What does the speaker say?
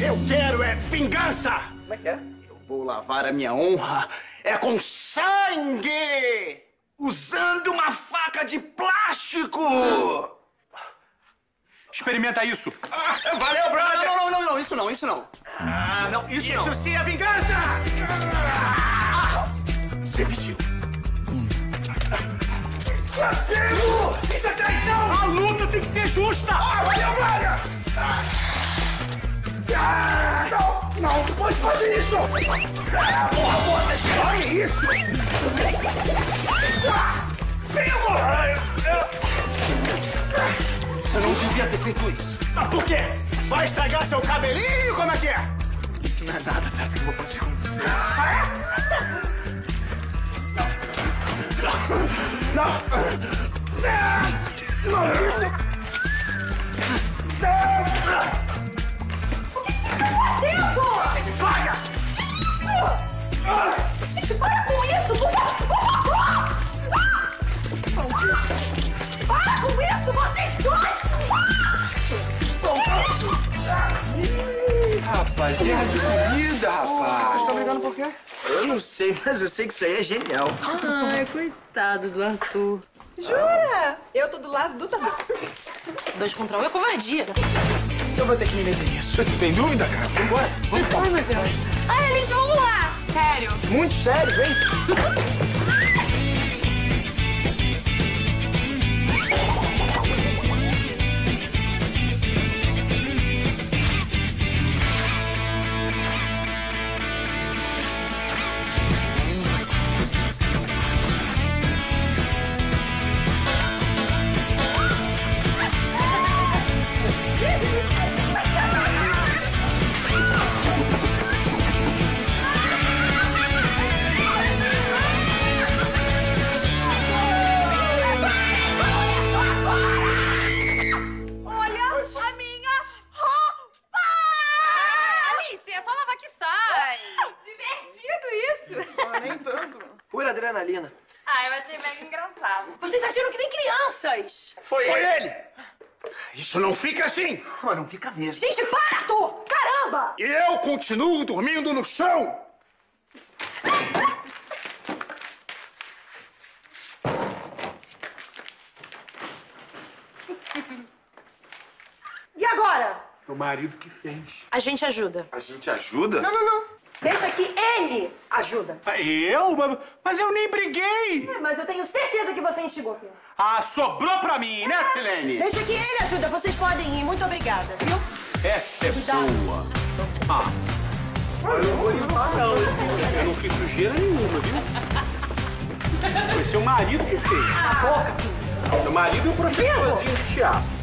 Eu quero é vingança! Como é que é? Eu vou lavar a minha honra é com sangue! Usando uma faca de plástico! Experimenta isso. Ah, valeu, brother! Não, não, não, não, isso não, isso não. Ah, não, isso, Isso não. sim é vingança! Ah! Repetiu. Isso é traição! A luta tem que ser justa. Ah, valeu, brother! Ah, pode fazer isso! Ah, porra, porra, mas olha isso! Ah, primo! Você não devia ter feito isso. Ah, por quê? Vai estragar seu cabelinho? Como é que é? Isso não é nada perto que eu vou fazer com você. Ah, é? Não! Não! Não! Não! Rapaz, guerra de comida, rapaz. Tá brigando por quê? Eu não sei, mas eu sei que isso aí é genial. Ai, coitado do Arthur. Jura? Eu tô do lado do Tadeu. Dois contra um é covardia. Eu vou ter que me meter nisso. Você tem dúvida, cara? Vambora! Vamos Ai, meu Deus. Ai, Alice, vamos lá! Sério. Muito sério, hein? Ah, tanto. Pura adrenalina. Ah, eu achei mega engraçado. Vocês agiram que nem crianças. Foi ele! Isso não fica assim! Mas não fica mesmo. Gente, para, Arthur! Caramba! E eu continuo dormindo no chão! E O marido que fez. A gente ajuda. A gente ajuda? Não, não, não. Deixa que ele ajuda. Eu? Mas eu nem briguei. É, mas eu tenho certeza que você instigou, filho. Ah, sobrou pra mim, né, Silene? Deixa que ele ajuda. Vocês podem ir. Muito obrigada, viu? Essa é Cuidado. boa. Ah. Eu não vou limpar, não. Eu não fiz sujeira nenhuma, viu? Foi seu marido que fez. A boca, filho. Seu marido e o professorzinho de teatro.